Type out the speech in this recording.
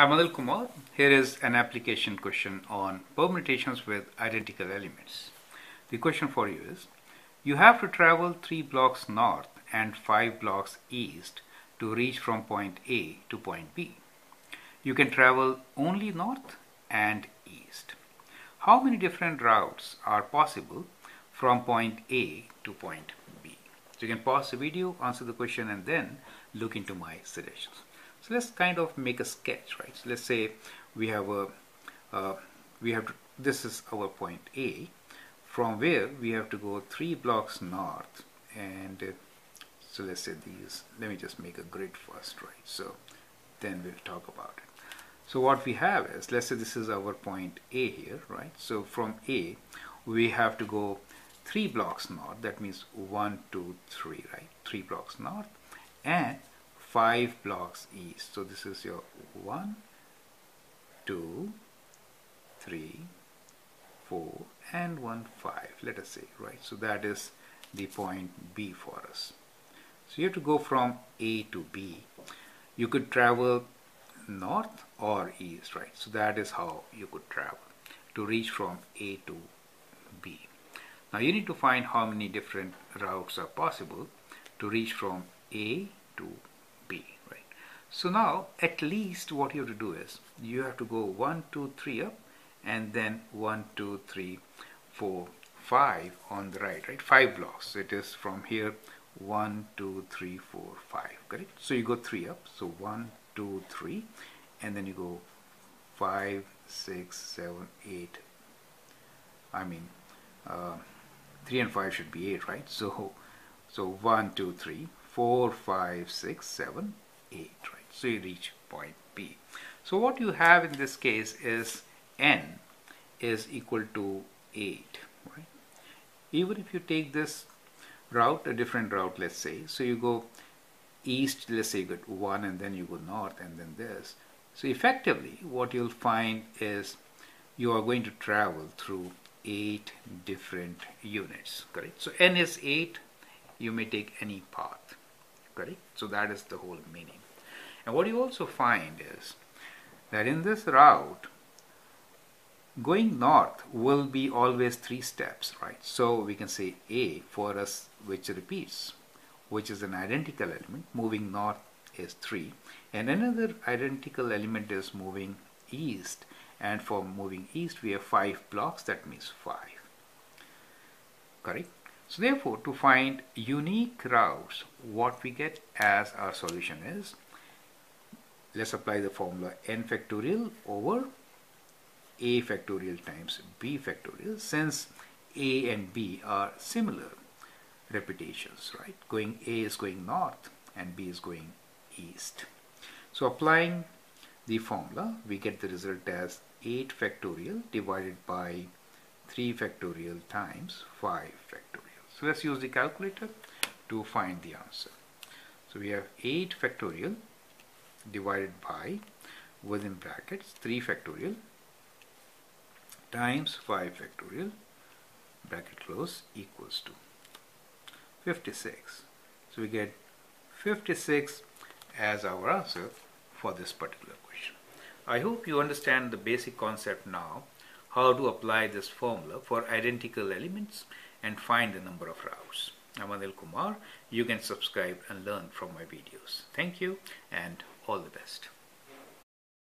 I'm Anil Kumar. Here is an application question on permutations with identical elements. The question for you is, you have to travel 3 blocks north and 5 blocks east to reach from point A to point B. You can travel only north and east. How many different routes are possible from point A to point B? So you can pause the video, answer the question and then look into my suggestions. So let's kind of make a sketch, right? So let's say we have a, uh, we have to, this is our point A, from where we have to go three blocks north, and uh, so let's say these. Let me just make a grid first, right? So then we'll talk about it. So what we have is, let's say this is our point A here, right? So from A, we have to go three blocks north. That means one, two, three, right? Three blocks north, and five blocks east. So this is your one, two, three, four, and one five. Let us say right. So that is the point B for us. So you have to go from A to B. You could travel north or east, right? So that is how you could travel to reach from A to B. Now you need to find how many different routes are possible to reach from A to Right? So now at least what you have to do is you have to go one, two, three up and then one, two, three, four, five on the right, right? Five blocks. It is from here one, two, three, four, five, correct? So you go three up. So one, two, three, and then you go five, six, seven, eight. I mean, uh, three and five should be eight, right? So, so one, two, three, 4, 5, 6, 7, 8, right? So you reach point B. So what you have in this case is n is equal to 8, right? Even if you take this route, a different route, let's say, so you go east, let's say you go 1 and then you go north and then this. So effectively what you'll find is you are going to travel through 8 different units, correct? So n is 8, you may take any path correct so that is the whole meaning. And what you also find is that in this route going north will be always three steps right? So we can say a for us which repeats which is an identical element moving north is 3 and another identical element is moving east. And for moving east we have 5 blocks. That means 5 correct so therefore, to find unique routes, what we get as our solution is, let's apply the formula n factorial over a factorial times b factorial since a and b are similar repetitions, right? Going a is going north and b is going east. So applying the formula, we get the result as 8 factorial divided by 3 factorial times 5 factorial. So let's use the calculator to find the answer. So we have 8 factorial divided by within brackets 3 factorial times 5 factorial bracket close equals to 56. So we get 56 as our answer for this particular question. I hope you understand the basic concept now how to apply this formula for identical elements and find the number of rows. I'm Anil Kumar. You can subscribe and learn from my videos. Thank you and all the best.